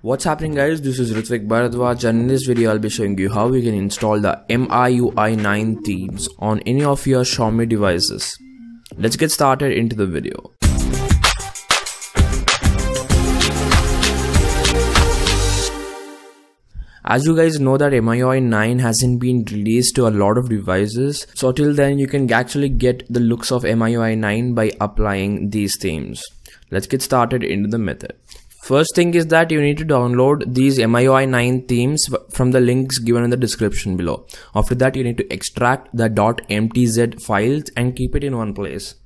What's happening guys, this is Hrithwik Bharadwaj and in this video I'll be showing you how you can install the MIUI 9 themes on any of your Xiaomi devices. Let's get started into the video. As you guys know that MIUI 9 hasn't been released to a lot of devices, so till then you can actually get the looks of MIUI 9 by applying these themes. Let's get started into the method. First thing is that you need to download these MIUI 9 themes from the links given in the description below. After that you need to extract the .mtz files and keep it in one place.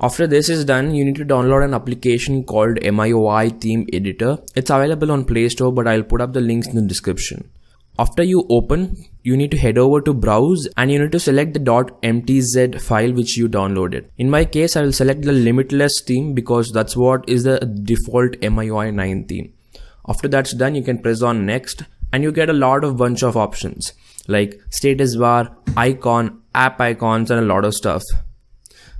After this is done, you need to download an application called MIUI Theme Editor. It's available on Play Store but I'll put up the links in the description. After you open, you need to head over to browse and you need to select the .mtz file which you downloaded. In my case, I will select the limitless theme because that's what is the default MIUI 9 theme. After that's done, you can press on next and you get a lot of bunch of options like status bar, icon, app icons and a lot of stuff.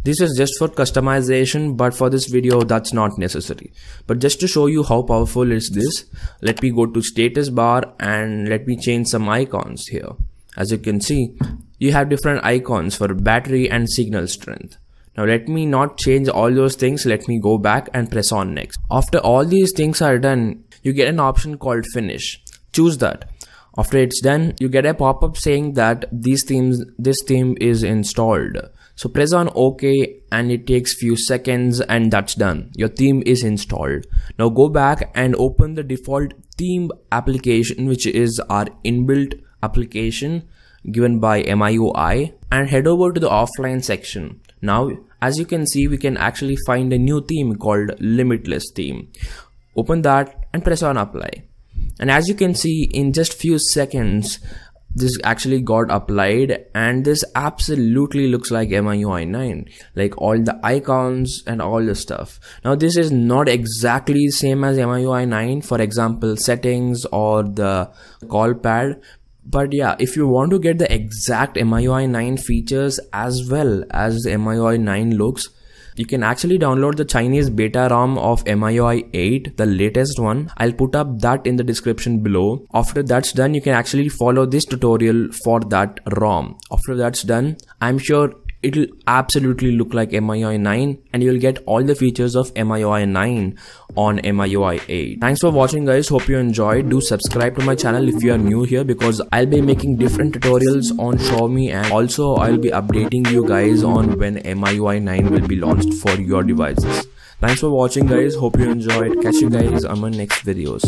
This is just for customization but for this video that's not necessary. But just to show you how powerful is this, let me go to status bar and let me change some icons here. As you can see, you have different icons for battery and signal strength. Now let me not change all those things, let me go back and press on next. After all these things are done, you get an option called finish. Choose that. After it's done, you get a pop-up saying that these themes, this theme is installed. So press on OK and it takes few seconds and that's done. Your theme is installed. Now go back and open the default theme application which is our inbuilt application given by MIUI and head over to the offline section. Now as you can see we can actually find a new theme called limitless theme. Open that and press on apply. And as you can see in just few seconds this actually got applied and this absolutely looks like MIUI 9 like all the icons and all the stuff. Now this is not exactly same as MIUI 9 for example settings or the call pad. But yeah if you want to get the exact MIUI 9 features as well as MIUI 9 looks you can actually download the Chinese beta ROM of MIUI 8, the latest one. I'll put up that in the description below. After that's done, you can actually follow this tutorial for that ROM. After that's done, I'm sure it'll absolutely look like MIUI 9 and you'll get all the features of MIUI 9 on MIUI 8. Thanks for watching guys, hope you enjoyed. Do subscribe to my channel if you are new here because I'll be making different tutorials on Xiaomi and also I'll be updating you guys on when MIUI 9 will be launched for your devices. Thanks for watching guys, hope you enjoyed. Catch you guys on my next videos.